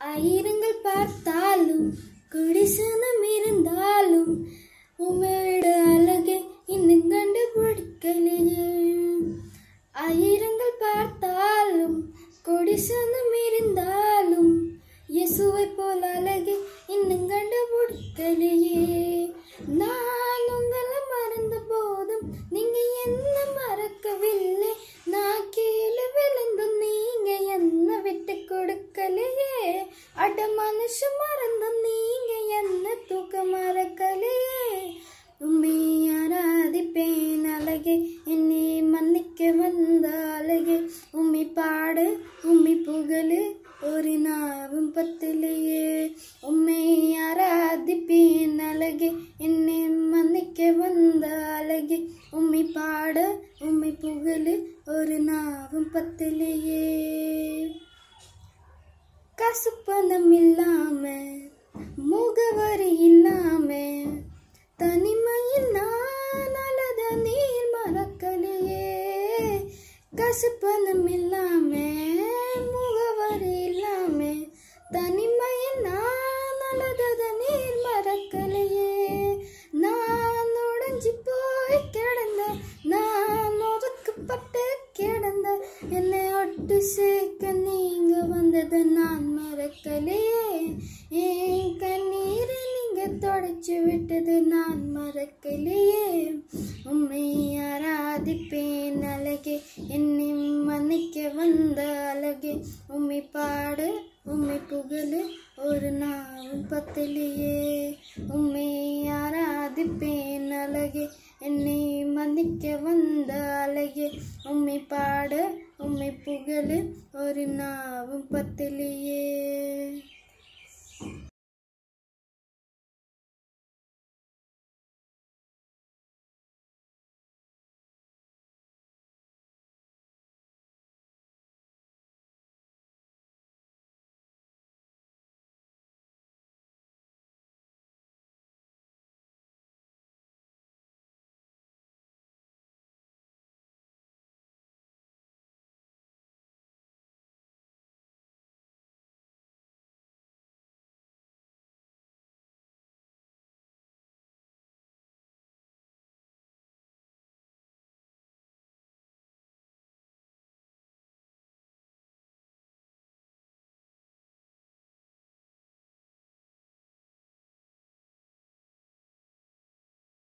ஆயிரங்கள் பார்த்தாலும் குடிசனம் இருந்தாலும் உங்களோட அழகை இன்னும் கண்டுபிடிக்கலையே ஆயிரங்கள் பார்த்தாலும் கொடிசனம் இருந்தாலும் இயேசுவை போல அழகை இன்னும் கண்டுபிடிக்கலையே அட மனுஷன் மறந்தும் நீங்க என்ன தூக்க மறக்கலே? உண்மை ஆராதிப்பேன் அழகே என்னை மன்னிக்க வந்த அழகே. உம்மி பாடு உம்மி புகழு ஒரு நாவும் பத்திலேயே. உண்மை ஆராதிப்பேன் அழகே என்னை மன்னிக்க வந்த அழகே. உம்மி பாடு உம்மி புகழு ஒரு நாவும் பத்திலேயே. காசு பணம் இல்லாம முகவரி இல்லாம தனிமையில் நான் அழுத நீர் மறக்கலையே. காசு பணம் இல்லாம முகவரி இல்லாம தனிமையில் நான் அழுதத நீர் மறக்கலையே. நான் உடஞ்சி போய் கிடந்த நான் ஒதுக்கப்பட்டு கிடந்த என்னை ஒட்டு சேர்க்க நீங்க வந்ததை நான் கண்ணீரை நீங்க தொடச்சு விட்டது நான் மறக்கலையே. உண்மை ஆராதிப்பேன் அழகே என்னை மன்னிக்க வந்த அழகே. உண்மை பாடு உண்மை புகழு ஒரு நாவும் பத்திலேயே. உண்மை ஆராதிப்பேன் அழகே என்னை மன்னிக்க வந்த அழகே. உம்மை பாட உம்மை புகழு ஒரு நாவும் பத்திலேயே. school